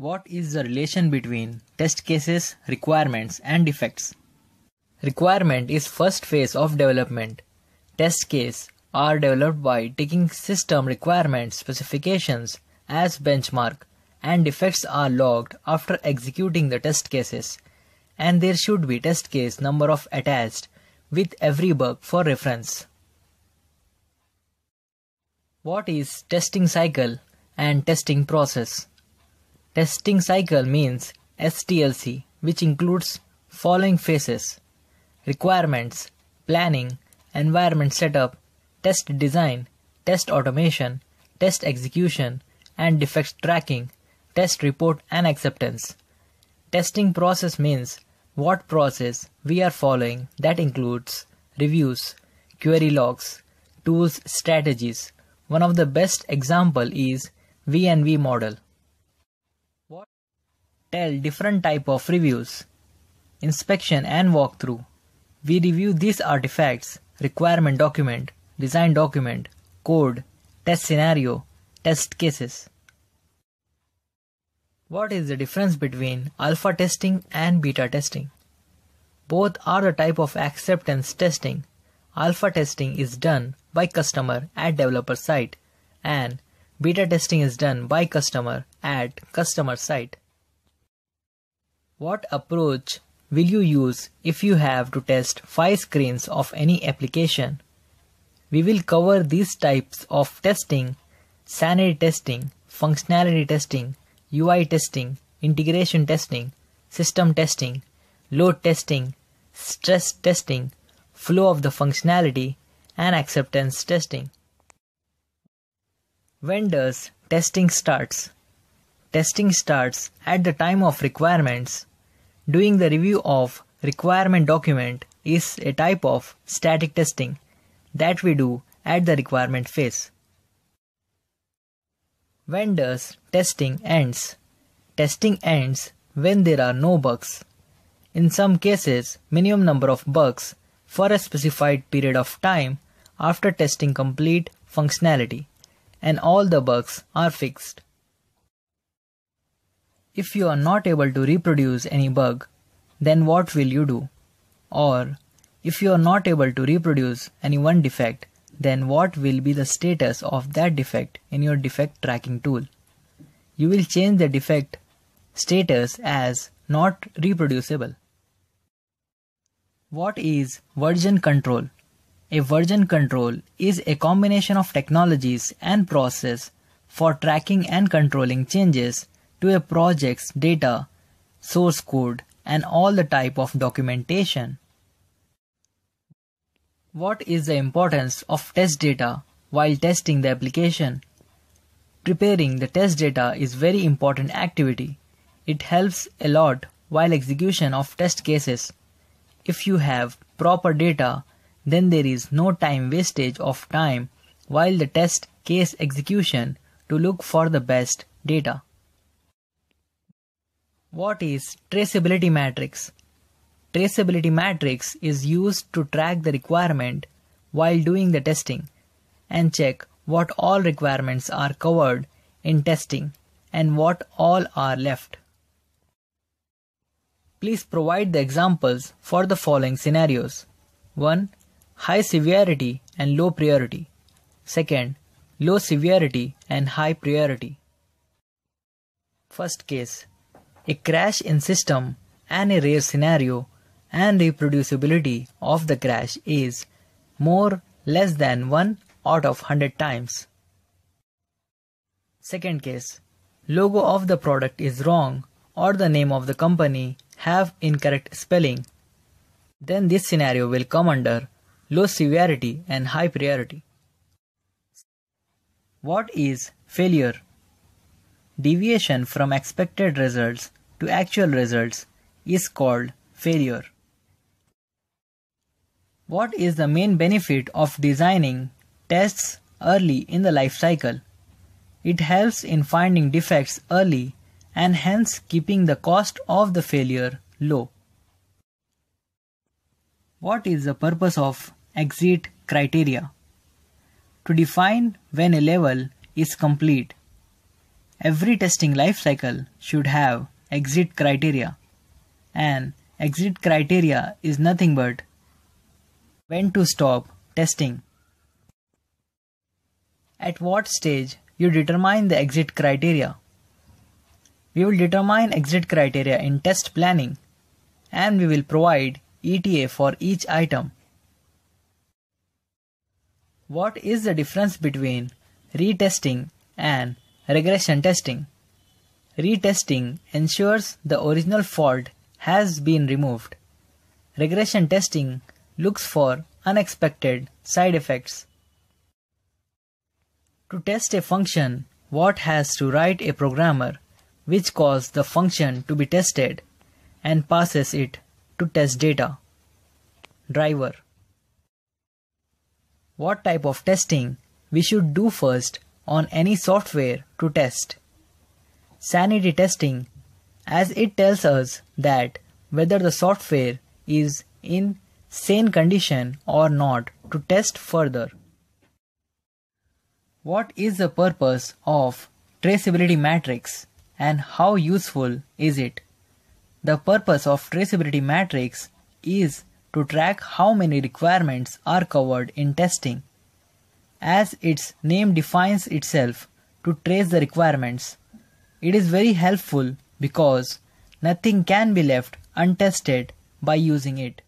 What is the relation between test cases, requirements, and defects? Requirement is first phase of development. Test case are developed by taking system requirements specifications as benchmark and defects are logged after executing the test cases and there should be test case number of attached with every bug for reference. What is testing cycle and testing process? Testing cycle means STLC which includes following phases requirements, planning, environment setup, test design, test automation, test execution, and defects tracking, test report and acceptance. Testing process means what process we are following that includes reviews, query logs, tools, strategies. One of the best example is V&V model. Tell different type of reviews, inspection and walkthrough. We review these artifacts, requirement document, design document, code, test scenario, test cases. What is the difference between alpha testing and beta testing? Both are the type of acceptance testing. Alpha testing is done by customer at developer site and beta testing is done by customer at customer site. What approach will you use if you have to test 5 screens of any application? We will cover these types of testing, sanity testing, functionality testing, UI testing, integration testing, system testing, load testing, stress testing, flow of the functionality, and acceptance testing. When does testing starts? Testing starts at the time of requirements Doing the review of requirement document is a type of static testing that we do at the requirement phase. When does testing ends? Testing ends when there are no bugs. In some cases, minimum number of bugs for a specified period of time after testing complete functionality and all the bugs are fixed. If you are not able to reproduce any bug, then what will you do? Or, if you are not able to reproduce any one defect, then what will be the status of that defect in your defect tracking tool? You will change the defect status as not reproducible. What is version control? A version control is a combination of technologies and process for tracking and controlling changes to a project's data, source code, and all the type of documentation. What is the importance of test data while testing the application? Preparing the test data is very important activity. It helps a lot while execution of test cases. If you have proper data, then there is no time wastage of time while the test case execution to look for the best data. What is traceability matrix? Traceability matrix is used to track the requirement while doing the testing and check what all requirements are covered in testing and what all are left. Please provide the examples for the following scenarios. 1. High severity and low priority. Second, low severity and high priority. First case a crash in system and a rare scenario and reproducibility of the crash is more less than 1 out of 100 times. Second case, logo of the product is wrong or the name of the company have incorrect spelling. Then this scenario will come under low severity and high priority. What is failure? Deviation from expected results to actual results is called failure. What is the main benefit of designing tests early in the life cycle? It helps in finding defects early and hence keeping the cost of the failure low. What is the purpose of exit criteria? To define when a level is complete Every testing life cycle should have exit criteria. And exit criteria is nothing but when to stop testing. At what stage you determine the exit criteria? We will determine exit criteria in test planning and we will provide ETA for each item. What is the difference between retesting and regression testing? Retesting ensures the original fault has been removed. Regression testing looks for unexpected side effects. To test a function, what has to write a programmer which calls the function to be tested and passes it to test data. Driver What type of testing we should do first on any software to test? Sanity testing as it tells us that whether the software is in sane condition or not to test further. What is the purpose of traceability matrix and how useful is it? The purpose of traceability matrix is to track how many requirements are covered in testing. As its name defines itself to trace the requirements, it is very helpful because nothing can be left untested by using it.